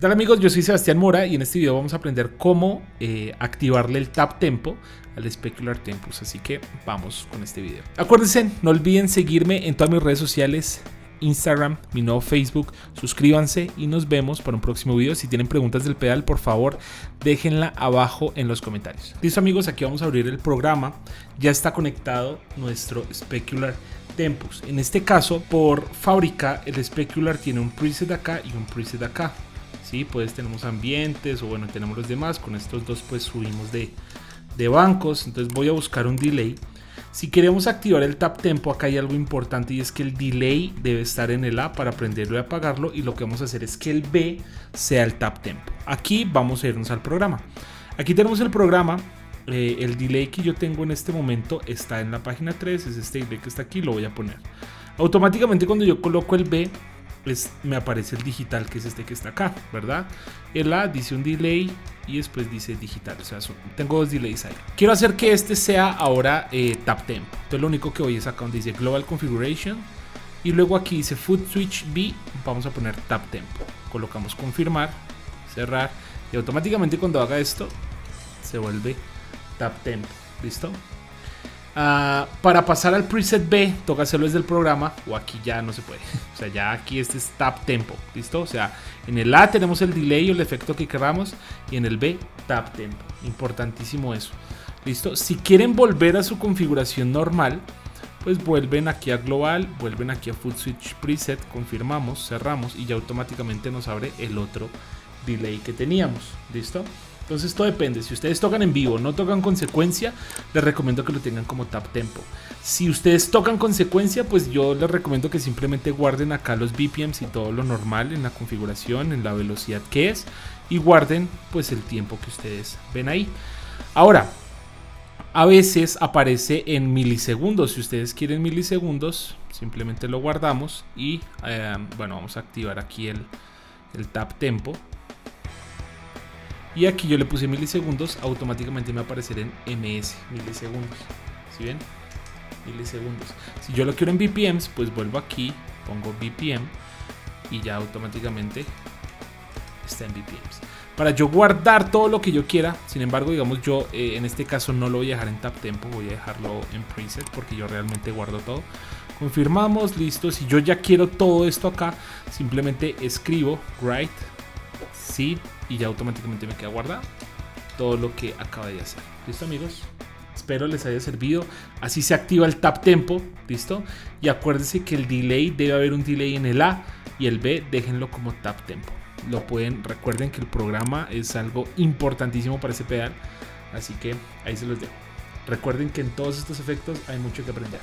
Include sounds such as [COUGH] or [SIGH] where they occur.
¿Qué tal amigos? Yo soy Sebastián Mora y en este video vamos a aprender cómo eh, activarle el Tap Tempo al Specular Tempus. Así que vamos con este video. Acuérdense, no olviden seguirme en todas mis redes sociales. Instagram, mi nuevo Facebook, suscríbanse y nos vemos para un próximo video. Si tienen preguntas del pedal, por favor, déjenla abajo en los comentarios. Listo amigos, aquí vamos a abrir el programa. Ya está conectado nuestro Specular Tempus. En este caso, por fábrica, el Specular tiene un preset acá y un preset acá. ¿Sí? Pues tenemos ambientes o bueno, tenemos los demás. Con estos dos pues subimos de, de bancos. Entonces voy a buscar un delay. Si queremos activar el tap tempo, acá hay algo importante y es que el delay debe estar en el A para prenderlo y apagarlo. Y lo que vamos a hacer es que el B sea el tap tempo. Aquí vamos a irnos al programa. Aquí tenemos el programa. Eh, el delay que yo tengo en este momento está en la página 3. Es este delay que está aquí. Lo voy a poner. Automáticamente cuando yo coloco el B, me aparece el digital que es este que está acá, ¿verdad? El A dice un delay y después dice digital, o sea, tengo dos delays ahí. Quiero hacer que este sea ahora eh, tap tempo. Entonces lo único que voy es acá donde dice global configuration y luego aquí dice foot switch B, vamos a poner tap tempo. Colocamos confirmar, cerrar y automáticamente cuando haga esto se vuelve tap tempo, ¿listo? Ah, para pasar al preset B, toca hacerlo desde el programa o aquí ya no se puede. [LAUGHS] O sea, ya aquí este es tap tempo, ¿listo? O sea, en el A tenemos el delay o el efecto que queramos y en el B tap tempo. Importantísimo eso. ¿Listo? Si quieren volver a su configuración normal, pues vuelven aquí a global, vuelven aquí a full switch preset, confirmamos, cerramos y ya automáticamente nos abre el otro delay que teníamos. ¿Listo? Entonces esto depende. Si ustedes tocan en vivo, no tocan consecuencia, les recomiendo que lo tengan como tap tempo. Si ustedes tocan consecuencia, pues yo les recomiendo que simplemente guarden acá los BPMs y todo lo normal en la configuración, en la velocidad que es, y guarden pues el tiempo que ustedes ven ahí. Ahora, a veces aparece en milisegundos. Si ustedes quieren milisegundos, simplemente lo guardamos y eh, bueno, vamos a activar aquí el, el tap tempo y aquí yo le puse milisegundos, automáticamente me aparecerá en ms, milisegundos. ¿Sí ven? Milisegundos. Si yo lo quiero en BPMs, pues vuelvo aquí, pongo BPM y ya automáticamente está en BPMs. Para yo guardar todo lo que yo quiera, sin embargo, digamos yo eh, en este caso no lo voy a dejar en tap tempo, voy a dejarlo en preset porque yo realmente guardo todo. Confirmamos, listo. Si yo ya quiero todo esto acá, simplemente escribo write sí y ya automáticamente me queda guardado todo lo que acaba de hacer. ¿Listo amigos? Espero les haya servido. Así se activa el tap tempo, ¿listo? Y acuérdense que el delay debe haber un delay en el A y el B déjenlo como tap tempo. Lo pueden, recuerden que el programa es algo importantísimo para ese pedal, así que ahí se los dejo. Recuerden que en todos estos efectos hay mucho que aprender.